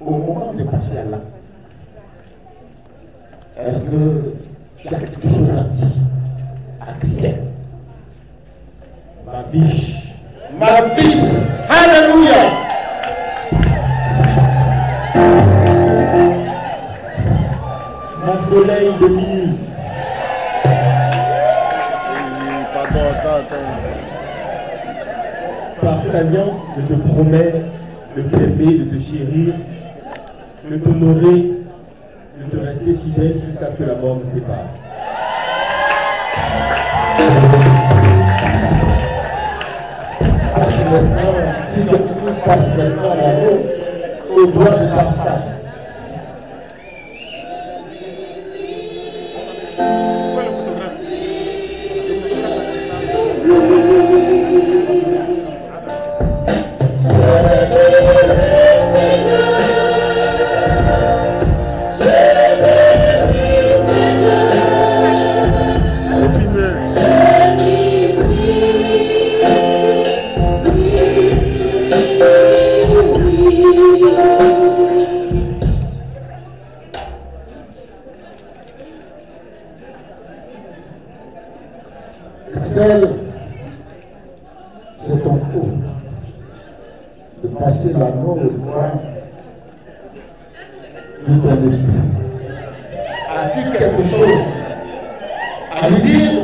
au moment de passer à l'acte, est-ce que tu as quelque chose à dire à Christelle Ma biche. Ma biche. Alléluia. Mon soleil de minuit. Pardon, attends, attends. Par cette alliance, je te promets de t'aimer, de te chérir, de t'honorer, de te rester fidèle jusqu'à ce que la mort nous sépare. Maintenant, si tu écoutes, passe maintenant l'amour au doigt de ta femme. Christelle, c'est ton tour de passer l'anneau au doigt de ton époux. As-tu quelque chose à lui dire?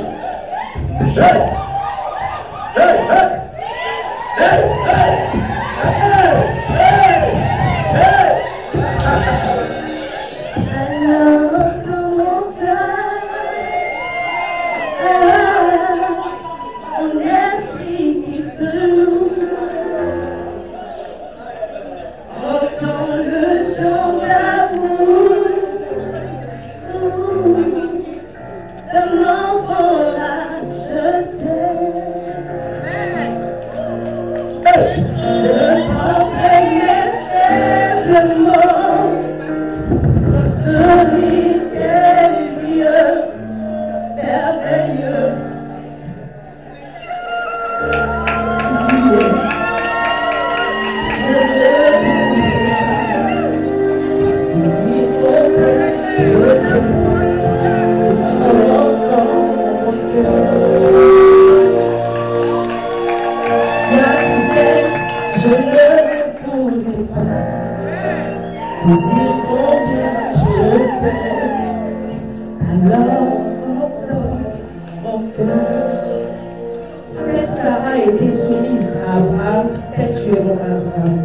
Je ne pourrai pas te dire combien je t'aime. Alors, mon cœur. Peut-être Sarah été soumise à Abraham, mon Abraham.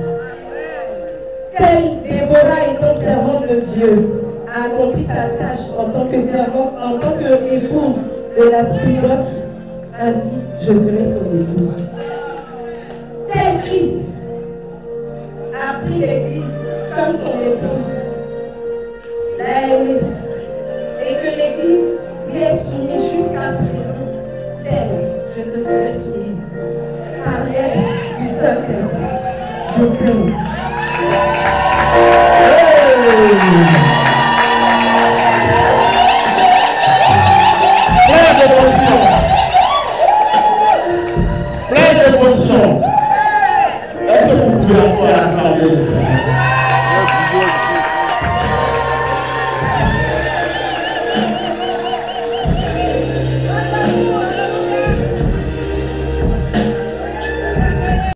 Telle Déborah étant servante de Dieu, a accompli sa tâche en tant que servante, en tant qu'épouse de la pilote, ainsi je serai ton épouse. l'Église comme son épouse, l'a et que l'Église lui est soumise jusqu'à présent. Telle, je te serai soumise par l'aide du Saint-Esprit. Je t'aime.